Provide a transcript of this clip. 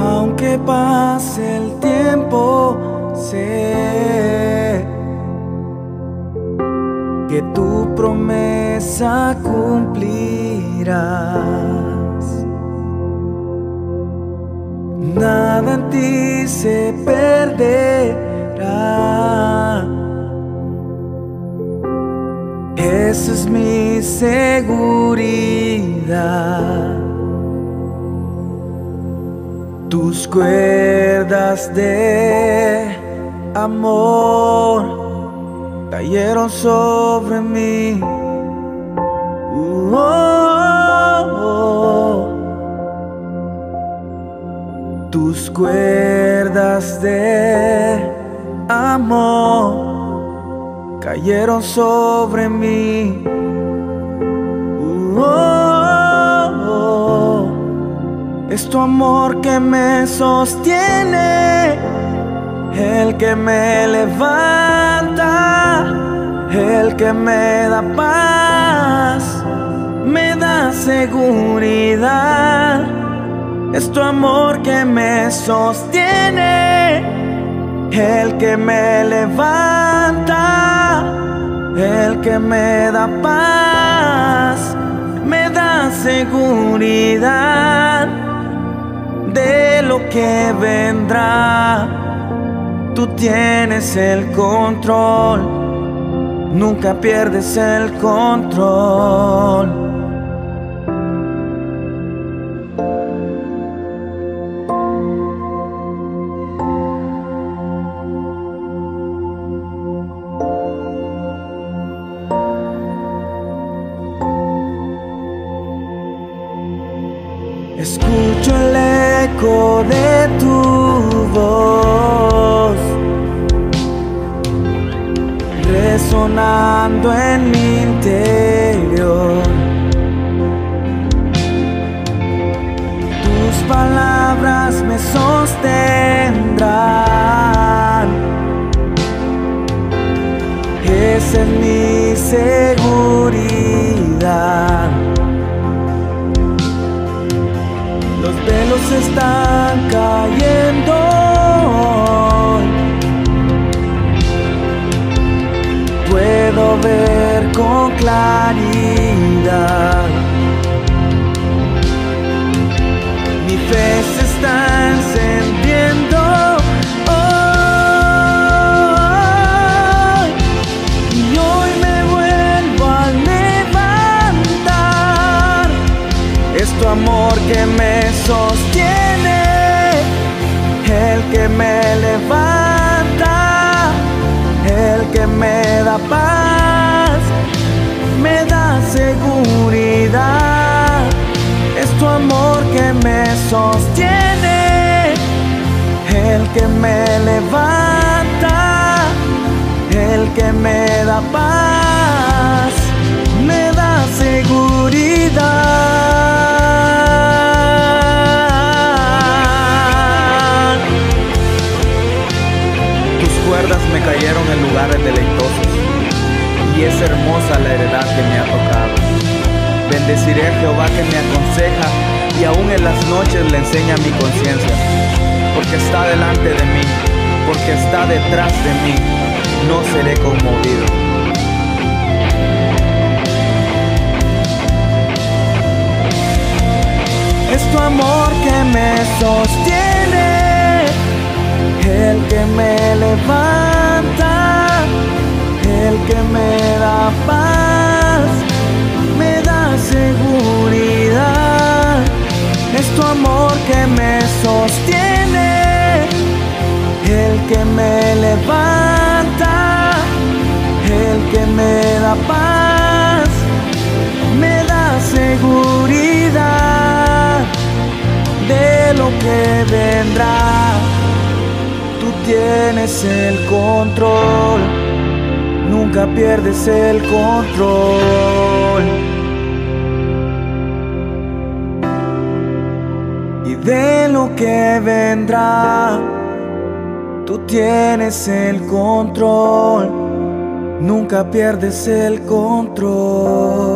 Aunque pase el tiempo, sé que tu promesa cumplirás. Nada en ti se perderá. Esa es mi seguridad. Tus cuerdas de amor cayeron sobre mí. Uh, oh, cuerdas de amor cayeron sobre mí. Uh, oh, oh. Es tu amor que me sostiene, el que me levanta, el que me da paz, me da seguridad. Es tu amor que me sostiene, el que me levanta, el que me da paz, me da seguridad de lo que vendrá. Tú tienes el control, nunca pierdes el control. De tu voz resonando en mi interior. Tus palabras me sostendrán. Esa es mi seguridad. Están cayendo. Puedo ver con claridad. Mi fe se está encendiendo. Amor que me sostiene, el que me levanta, el que me da paz, me da seguridad. Es tu amor que me sostiene, el que me levanta, el que me da paz, me da seguridad. Bendeciré a Jehová que me aconseja y aún en las noches le enseña mi conciencia, porque está delante de mí, porque está detrás de mí, no seré conmovido. Es tu amor que me sostiene, el que me levanta, el que me da paz, me da seguridad de lo que vendrá. Tú tienes el control, nunca pierdes el control. Y de lo que vendrá. Tú tienes el control, nunca pierdes el control.